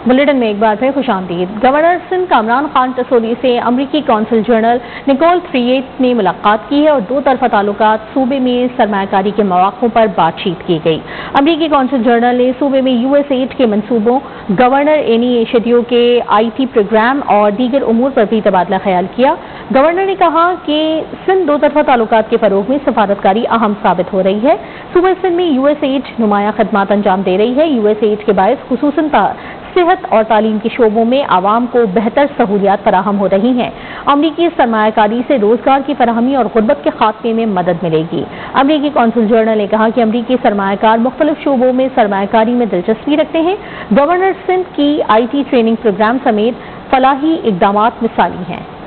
Bulletin में एक बार फिर खुश आमदीद। गवर्नर सिंध कामरान खान टसोली से अमरीकी कौंसल जनरल निकोल थ्रिएट ने मुलाकात की है और दो तरफा ताल्लुक सूबे में सरमाकारी के मौक़ों पर बातचीत की गई। अमरीकी कौंसल जनरल ने सूबे में यू एस एड के मनसूबों गवर्नर एशडियो के आई टी प्रोग्राम और दीगर उमूर पर भी तबादला ख्याल किया। गवर्नर ने कहा कि सिंध दो तरफा ताल्लुक के फरोग में सफारतकारी अहम साबित हो रही है। सूबे सिंध में यू एस एड नुमाया खदमात अंजाम दे रही है। यू एस एड के बायस खसूस सेहत और तालीम के शोबों में आवाम को बेहतर सहूलियात फराहम हो रही हैं। अमरीकी सरमाकारी से रोज़गार की फरहमी और गुर्बत के खात्मे में मदद मिलेगी। अमरीकी कौंसिल जनरल ने कहा कि अमरीकी सरमाकार मुख्तलिफ़ शोबों में सरमाकारी में दिलचस्पी रखते हैं। गवर्नर सिंध की आई टी ट्रेनिंग प्रोग्राम समेत फलाही इकदाम मिसाली हैं।